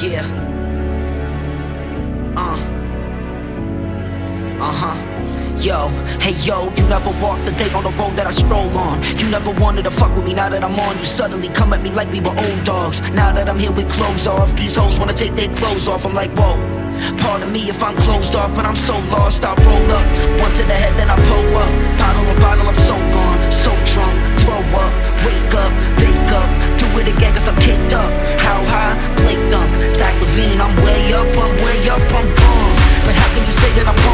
Yeah. Uh. Uh huh. Yo, hey yo, you never walked the day on the road that I stroll on. You never wanted to fuck with me now that I'm on. You suddenly come at me like we were old dogs. Now that I'm here with clothes off, these hoes wanna take their clothes off. I'm like, whoa. Pardon me if I'm closed off, but I'm so lost. I roll up, that I'm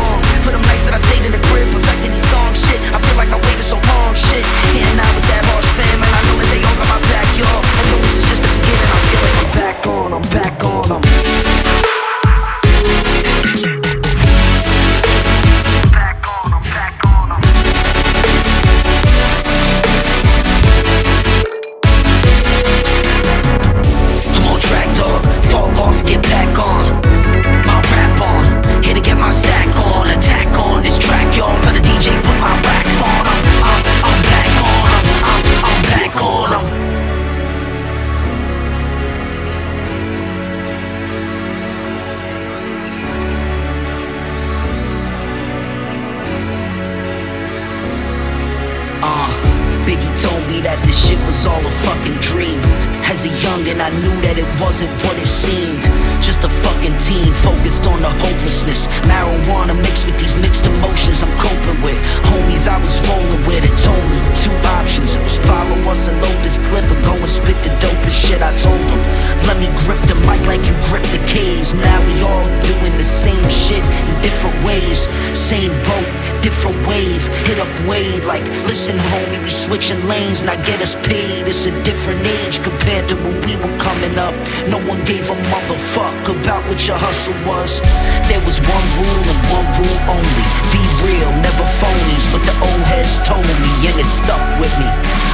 me that this shit was all a fucking dream. As a youngin', I knew that it wasn't what it seemed. Just a fucking teen focused on the hopelessness. Marijuana mixed with these mixed emotions I'm coping with. Homies I was rolling with, it told me two options. It was follow us and load this clip or go and spit the dopest shit. I told them, let me grip the mic like you grip the keys. Now we all doing the same shit in different ways. Same boat, different wave. Hit up Wade like, listen, homie, we switching lanes. Now get us paid. It's a different age compared to when we were coming up. No one gave a motherfuck about what your hustle was. There was one rule and one rule only. Be real, never phonies. But the old heads told me, and it stuck with me.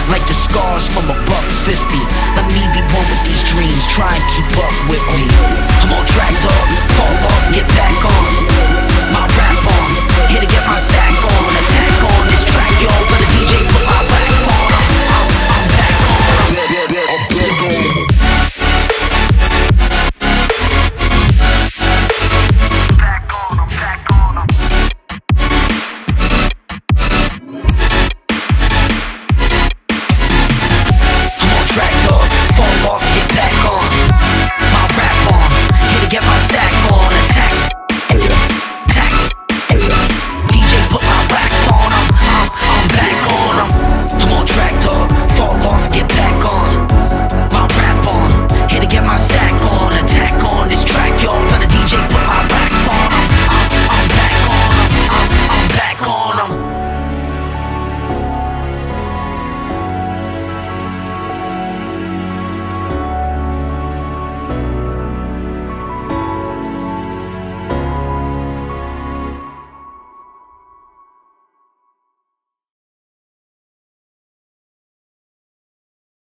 Like the scars from a buck fifty. Let me be one with these